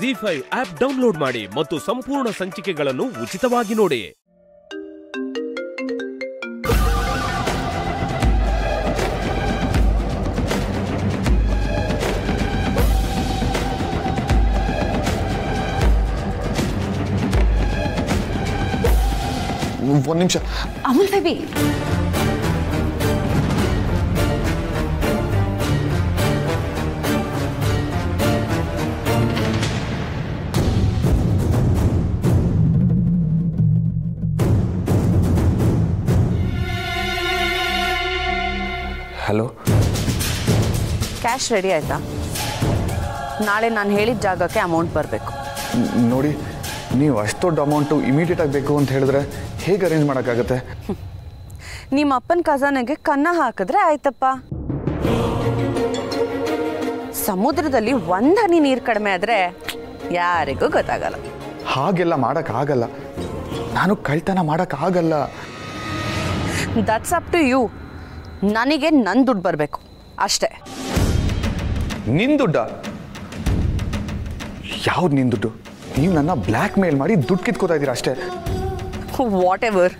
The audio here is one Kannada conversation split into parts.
ಜಿ ಫೈವ್ ಆಪ್ ಡೌನ್ಲೋಡ್ ಮಾಡಿ ಮತ್ತು ಸಂಪೂರ್ಣ ಸಂಚಿಕೆಗಳನ್ನು ಉಚಿತವಾಗಿ ನೋಡಿ. ಒಂದು ನಿಮಿಷ. Amul baby. Hello. Cash ready ಆಯ್ತಾ? ನಾಳೆ ನಾನು ಹೇಳಿದ ಜಾಗಕ್ಕೆ ಅಮೌಂಟ್ ಬರಬೇಕು. ನೋಡಿ ನೀವು ಅಷ್ಟು ದೊಡ್ಡ ಅಮೌಂಟು ಇಮಿಡಿಯೇಟಾಗಿ ಬೇಕು ಅಂತ ಹೇಳಿದ್ರೆ ಹೇಗೆ ಅರೇಂಜ್ ಮಾಡೋಕ್ಕಾಗತ್ತೆ? ನಿಮ್ಮ ಅಪ್ಪನ ಖಜಾನೆಗೆ ಕನ್ನ ಹಾಕಿದ್ರೆ ಆಯ್ತಪ್ಪ. ಸಮುದ್ರದಲ್ಲಿ ಒಂದು ಹನಿ ನೀರು ಕಡಿಮೆ ಆದರೆ ಯಾರಿಗೂ ಗೊತ್ತಾಗಲ್ಲ. ಹಾಗೆಲ್ಲ ಮಾಡೋಕ್ಕಾಗಲ್ಲ. ನಾನು ಕಳ್ತನ ಮಾಡೋಕ್ಕಾಗಲ್ಲ. ದಟ್ಸ್ ಅಪ್ ಟು ಯು ನನಗೆ ನನ್ನ ದುಡ್ಡು ಬರಬೇಕು. ಅಷ್ಟೇ. ನಿನ್ನ ದುಡ್ಡ? ಯಾವ್ದು ನಿನ್ನ ದುಡ್ಡು? ನೀವು ನನ್ನ ಬ್ಲ್ಯಾಕ್ ಮೇಲ್ ಮಾಡಿ ದುಡ್ಡು ಕಿತ್ಕೋತಾ ಇದ್ದೀರಾ ಅಷ್ಟೇ. ವಾಟ್ ಎವರ್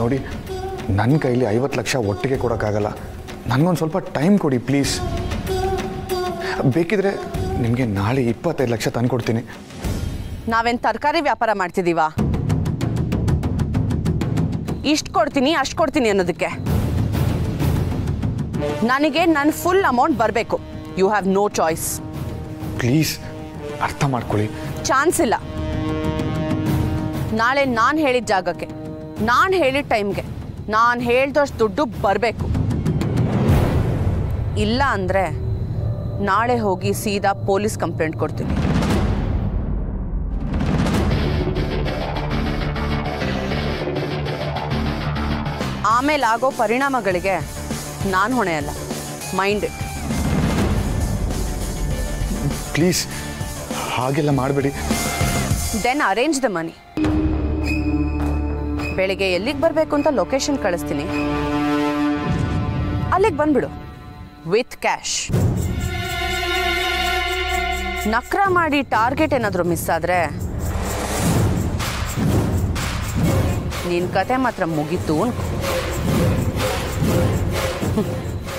ನೋಡಿ ನನ್ನ ಕೈಲಿ ಐವತ್ತು ಲಕ್ಷ ಒಟ್ಟಿಗೆ ಕೊಡೋಕ್ಕಾಗಲ್ಲ. ನನಗೊಂದು ಸ್ವಲ್ಪ ಟೈಮ್ ಕೊಡಿ ಪ್ಲೀಸ್. ಬೇಕಿದ್ರೆ ನಿಮಗೆ ನಾಳೆ ಇಪ್ಪತ್ತೈದು ಲಕ್ಷ ತಂದು ಕೊಡ್ತೀನಿ ನಾವೇನು ತರಕಾರಿ ವ್ಯಾಪಾರ ಮಾಡ್ತಿದ್ದೀವಾ? ಇಷ್ಟು ಕೊಡ್ತೀನಿ ಅಷ್ಟು ಕೊಡ್ತೀನಿ ಅನ್ನೋದಕ್ಕೆ. ನನಗೆ ನನ್ನ ಫುಲ್ ಅಮೌಂಟ್ ಬರಬೇಕು. You have no choice please ಅರ್ಥ ಮಾಡ್ಕೊಳ್ಳಿ. ಚಾನ್ಸ್ ಇಲ್ಲ. ನಾಳೆ ನಾನು ಹೇಳಿದ ಜಾಗಕ್ಕೆ ನಾನು ಹೇಳಿದ ಟೈಮ್ಗೆ ನಾನು ಹೇಳ್ದಷ್ಟು ದುಡ್ಡು ಬರಬೇಕು. ಇಲ್ಲ ಅಂದರೆ ನಾಳೆ ಹೋಗಿ ಸೀದಾ ಪೊಲೀಸ್ ಕಂಪ್ಲೇಂಟ್ ಕೊಡ್ತೀನಿ. ಆಮೇಲೆ ಆಗೋ ಪರಿಣಾಮಗಳಿಗೆ ನಾನು ಹೊಣೆ ಅಲ್ಲ ಮೈಂಡ್ ಇಟ್ ಪ್ಲೀಸ್ ಹಾಗೆಲ್ಲ ಮಾಡಬೇಡಿ. ದೆನ್ ಅರೇಂಜ್ ದ ಮನಿ ಬೆಳಿಗ್ಗೆ ಎಲ್ಲಿಗೆ ಬರಬೇಕು ಅಂತ ಲೊಕೇಶನ್ ಕಳಿಸ್ತೀನಿ. ಅಲ್ಲಿಗೆ ಬಂದ್ಬಿಡು. ವಿತ್ ಕ್ಯಾಶ್ ನಕ್ರ ಮಾಡಿ ಟಾರ್ಗೆಟ್ ಏನಾದರೂ ಮಿಸ್ ಆದರೆ ನಿನ್ನ ಕತೆ ಮಾತ್ರ ಮುಗೀತು ಅನ್ಕೋ.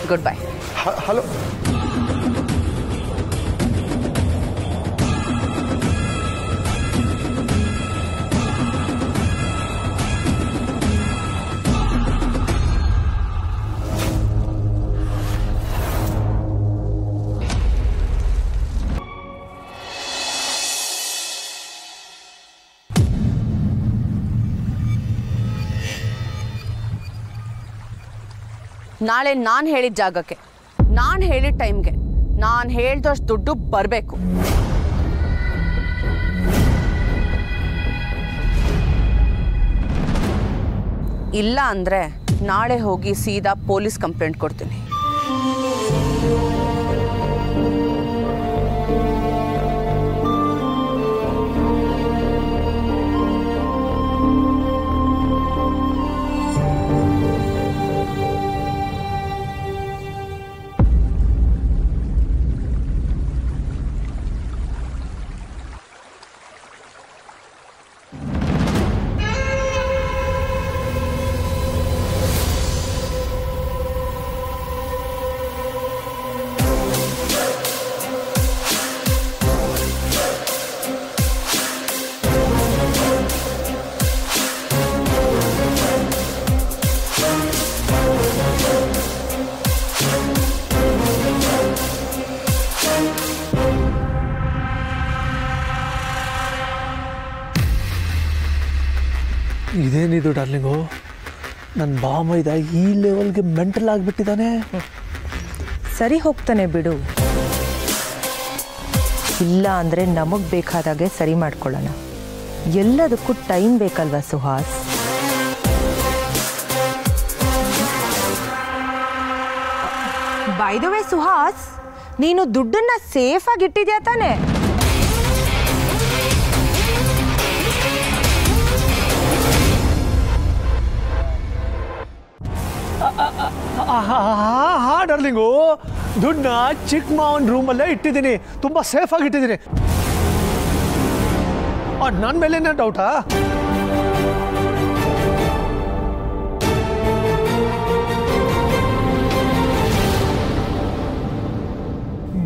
ಗುಡ್ ಬೈ ಹಲೋ ನಾಳೆ ನಾನು ಹೇಳಿದ ಜಾಗಕ್ಕೆ, ನಾನು ಹೇಳಿದ ಟೈಮ್ಗೆ ನಾನು ಹೇಳ್ದಷ್ಟು ದುಡ್ಡು ಬರಬೇಕು. ಇಲ್ಲ ಅಂದರೆ ನಾಳೆ ಹೋಗಿ ಸೀದಾ ಪೊಲೀಸ್ ಕಂಪ್ಲೇಂಟ್ ಕೊಡ್ತೀನಿ. ಇದೇನಿದು ಡಾರ್ಲಿಂಗು? ನನ್ನ ಬಾಮೈದ ಈ ಲೆವೆಲ್ಗೆ ಮೆಂಟಲ್ ಆಗಿಬಿಟ್ಟಿದ್ದಾನೆ ಸರಿ ಹೋಗ್ತಾನೆ ಬಿಡು. ಇಲ್ಲ ಅಂದರೆ ನಮಗೆ ಬೇಕಾದಾಗೆ ಸರಿ ಮಾಡ್ಕೊಳ್ಳೋಣ. ಎಲ್ಲದಕ್ಕೂ ಟೈಮ್ ಬೇಕಲ್ವಾ ಸುಹಾಸ್? ಬೈದುವೆ ಸುಹಾಸ್, ನೀನು ದುಡ್ಡನ್ನ ಸೇಫ್ ಆಗಿ ಇಟ್ಟಿದ್ಯಾ ತಾನೆ? ಹಾ ಡಾರ್ಲಿಂಗು. ದುಡ್ಡನ್ನ ಚಿಕ್ಕ ಮಾವನ ರೂಮಲ್ಲೇ ಇಟ್ಟಿದ್ದೀನಿ. ತುಂಬ ಸೇಫಾಗಿ ಇಟ್ಟಿದ್ದೀನಿ. ನನ್ನ ಮೇಲೇನೇ ಡೌಟಾ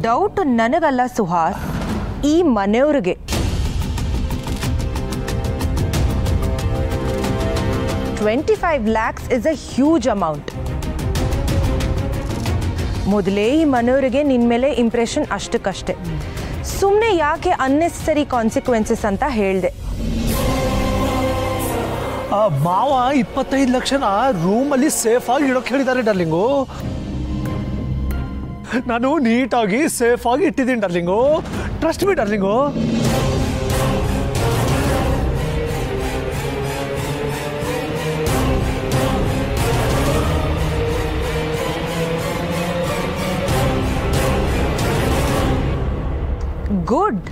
ಡೌಟ್ ನನಗಲ್ಲ ಸುಹಾಸ್, ಈ ಮನೆಯವ್ರಿಗೆ. Twenty five lakhs is a huge amount ಮೊದಲೇ ಈ ಮನೆಯವರಿಗೆ ನಿನ್ನ ಮೇಲೆ ಇಂಪ್ರೆಷನ್ ಅಷ್ಟಕ್ಕಷ್ಟೇ. ಸುಮ್ಮನೆ ಯಾಕೆ ಅನ್ನೆಸರಿ ಕಾನ್ಸಿಕ್ವೆನ್ಸಸ್ ಅಂತ ಹೇಳಿದೆ. ಮಾವ ಇಪ್ಪತ್ತೈದು ಲಕ್ಷನ ರೂಮಲ್ಲಿ ಸೇಫ್ ಆಗಿ ಇಡೋಕೆ ಹೇಳಿದ್ದಾರೆ ಡರ್ಲಿಂಗು ನಾನು ನೀಟಾಗಿ ಸೇಫ್ ಆಗಿ ಇಟ್ಟಿದ್ದೀನಿ darling trust me darling good.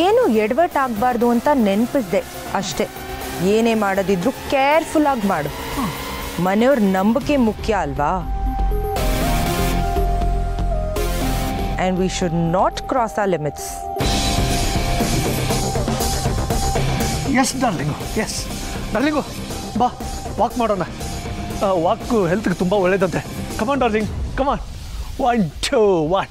ಏನು ಎಡ್ವರ್ಟ್ ಆಗಬಾರ್ದು ಅಂತ ನೆನಪಿಸ್ದೆ ಅಷ್ಟೇ. ಏನೇ ಮಾಡೋದಿದ್ರು ಕೇರ್ಫುಲ್ ಆಗಿ ಮಾಡು. ಮನೆಯವ್ರ ನಂಬಿಕೆ ಮುಖ್ಯ ಅಲ್ವಾ? And we should not cross a limits yes darling yes darling ಬಾ ವಾಕ್ ಮಾಡೋಣ. ವಾಕು ಹೆಲ್ತ್ಗೆ ತುಂಬ ಒಳ್ಳೇದಂತೆ. Come on darling come on one two one